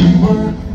you